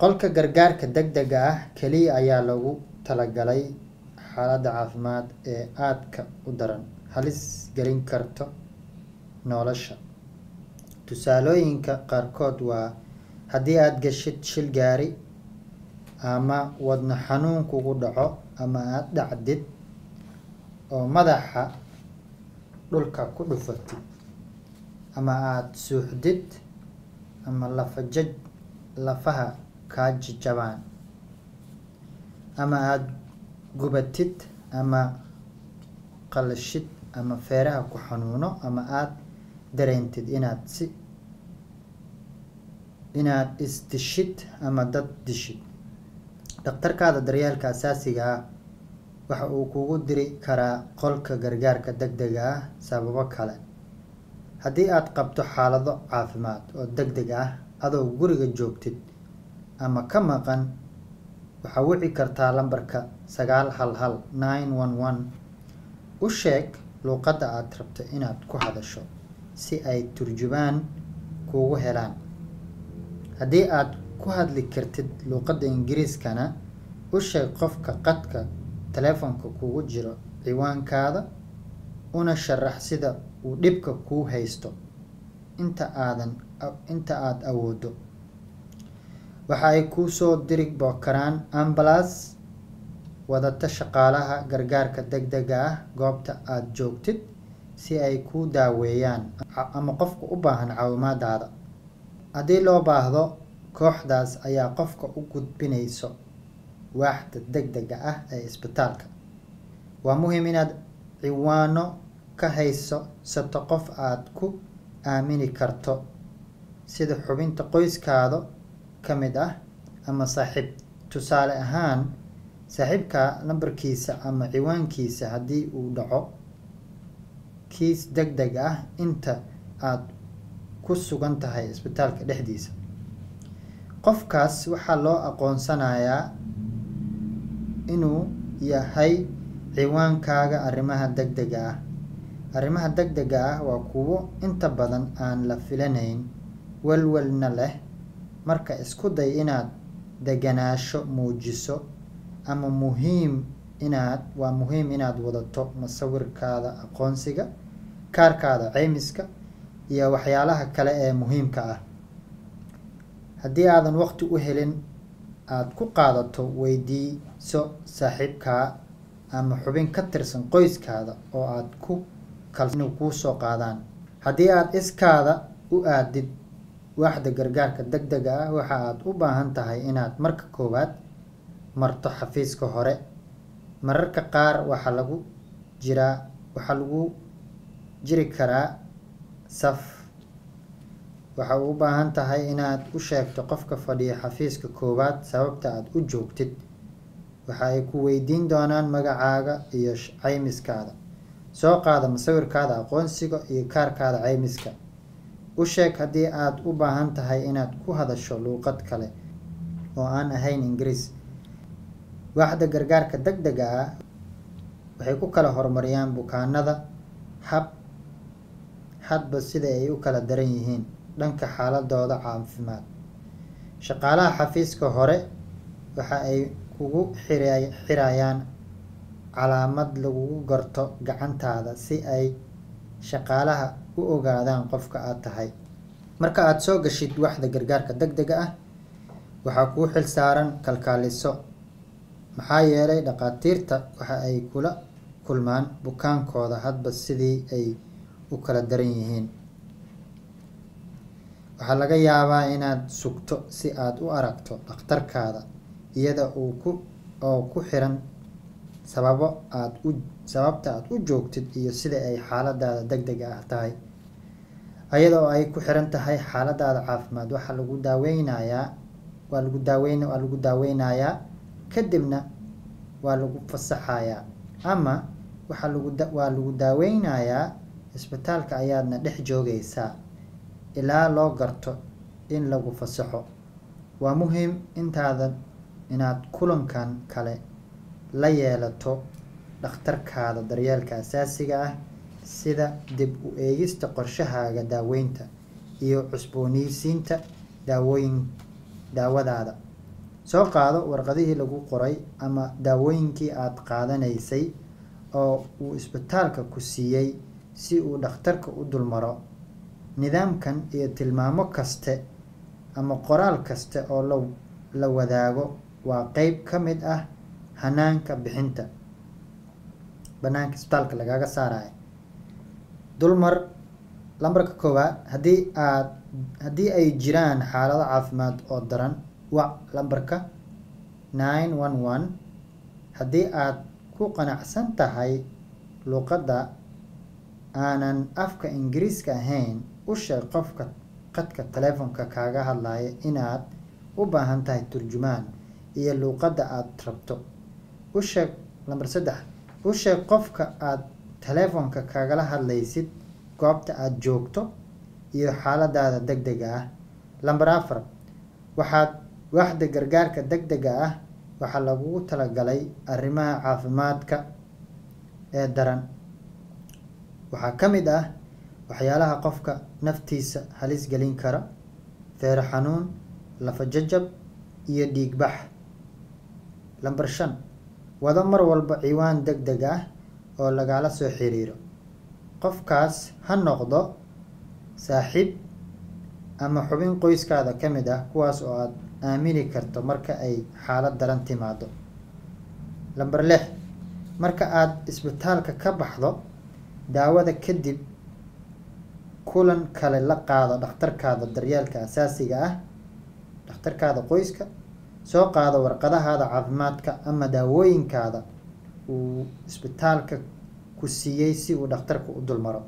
Qolka gargaarka degdega ah kaliya ayaa loogu talagalay xaaladaha caafimaad ee aadka u daran, halis gelin karta nolosha. Tusaalooyinka qaarkood waa haddii aad gashid shil gaari, ama wadne xanuun kugu dhaco, ama aad dhacdid oo madaxa dhulka ku dhufatid, ama aad suuxdid, ama lafaha kaa jajabaan, ama aad gubatid, ama qalashid, ama feeraha ku xanuuno, ama aad dareentid inaad is dishid ama dad dishid. Dhakhtarkaaga daryeelka aasaasiga ah waxa uu kugu diri karaa qolka gargaarka degdega ah sababo kale. Haddii aad qabto xaalado caafimaad oo degdeg ah adoo guriga joogtid ama ka maqan, waxaad wici kartaa lambarka sagaal hal hal nine one one. U sheeg luqadda aad rabto inaad ku hadasho si ay turjubaan kuugu helaan. Haddii aad ku hadli kartid luqadda Ingiriiskana, u sheeg qofka khadka taleefanka kugu jira ciwaankaada, una sharax sida uu dhibka kuu haysto inta aad awooddo. Waxa ay kuu soo diri karaan ambalaas wadata shaqaalaha gargaarka degdega ah goobta aad joogtid si ay kuu daaweeyaan ama qofka u baahan caawimaadaada. Haddii loo baahdo, kooxdaas ayaa qofka u gudbinaysa waaxda degdegga ah ee isbitaalka. Waa muhiim inaad ciwaanno ka haysato qof aad ku aamini karto, sida xubinta qoyskaada ka mid ah ama saaxiib. Tusaale ahaan, saaxiibkaa lambarkiisa ama ciwaankiisa haddii uu dhaco kiis degdeg ah inta aad ku sugan tahay isbitaalka dhexdiisa. Qofkaas waxaa loo aqoonsanayaa inuu yahay ciwaankaaga arrimaha degdegga ah. Arrimaha degdegga ah waa kuwo inta badan aan la filayn, welwelna leh. Markaa isku day inaad degganaansho muujiso, ama waa muhiim inaad wadato sawirkaaga aqoonsiga, kaarkaaga caymiska, iyo waxyaalaha kale ee muhiimka ah. Haddii aadan waqti u helin aad ku qaadato, weydiiso saaxiibkaa ama xubin ka tirsan qoyskaada oo aad ku kalsoon tahay inay kuu soo qaadaan. Haddii aad iskaaga u aadid waaxda gargaarka degdega ah, waxa aad u baahan tahay inaad marka koowaad marto xafiiska hore. Mararka qaar waxaa lagu jiri karaa saf. Waxaad u baahan tahay inaad u sheegto qofka fadhiya xafiiska koowaad sababta aad u joogtid. Waxa ay ku weydiin doonaan magacaaga iyo caymiskaada. Soo qaado sawirkaaga aqoonsiga iyo kaarkaaga caymiska. U sheeg haddii aad u baahan tahay inaad ku hadasho luqad kale oo aan ahayn Ingiriis. Waaxda gargaarka degdega ah waxay ku kala hormariyaan bukaanada hadba sida ay u kala daran yihiin dhanka xaaladdooda caafimaad. Shaqaalaha xafiiska hore waxa ay kugu xirayaan calaamad lagu garto gacantaada si ay shaqaalaha u ogaadaan qofka aad tahay. Marka aad soo gashid waaxda gargaarka degdega ah, waxaa kugu xilsaaran kalkaaliso, maxaa yeelay dhakhaatiirta waxa ay kula kulmaan bukaankooda hadba sidii ay u kala daran yihiin. Waxaa laga yaabaa inaad sugto si aad u aragto dhakhtarkaaga iyada oo ku xiran sababta aad u joogtid iyo sida ay xaaladdaada degdegga ah tahay. Iyada oo ay ku xiran tahay xaaladdaada caafimaad, waa lagu daaweynayaa, kadibna waa lagu fasaxayaa, ama waa lagu daaweynayaa isbitaalka ayaadna dhex joogaysaa ilaa loo garto in lagu fasaxo. Waa muhiim inaad kulankan kale la yeelato dhakhtarkaaga daryeelka aasaasiga ah sida dib u eegista qorshahaaga daaweynta iyo cusboonaysiinta daawadaada. soo qaado warqadihii lagu qoray ama daawooyinkii aada qaadanaysay oo uu isbitaalka ku siiyey si uu dhakhtarka u dulmaro nidaamkan iyo tilmaamo kaste ama qoraal kaste oo la la wadaago waa qeyb ka mid ah hanaanka bixinta banaanka isbitaalka lagaaga saarayo dulmar lambarka koowaad haddii aad haddii ay jiraan xaalado caafimaad oo daran wac lambarka nine one one. Haddii aad ku qanacsan tahay luuqadda aanan afka ingiriiska ahayn u sheeg qofka qadka taleefonka kaaga hadlaya inaad u baahan tahay turjumaan iyo luuqadda aad rabto. U sheeg lambar saddex u sheeg qofka aad taleefonka kagala hadlaysid goobta aada joogto iyo xaaladaada deg dega ah. Lambar afar waxaad waaxda gargaarka deg dega ah waxaa lagugu talagalay arrimaha caafimaadka ee daran. Waxaa ka mid ah waxyaalaha qofka naftiisa halis gelin kara feero xanuun lafa jajab iyo dhiigbax. Lambar shan wado mar walba ciwaan deg deg ah oo lagala soo xiriiro. Qofkaas ha noqdo saaxiib ama xubin qoyskaada ka mid ah kuwaas oo aada aamini karto marka ay xaalad daran timaado lambar lix marka aada isbitaalka ka baxdo daawada kadib kulan kale la qaado dhakhtarkaada daryeelka asaasiga ah dhakhtarkaada qoyska soo qaado warqadahaada caafimaadka ama daawooyinkaada uu isbitaalka ku siiyey si uu dhakhtarku u dulmaro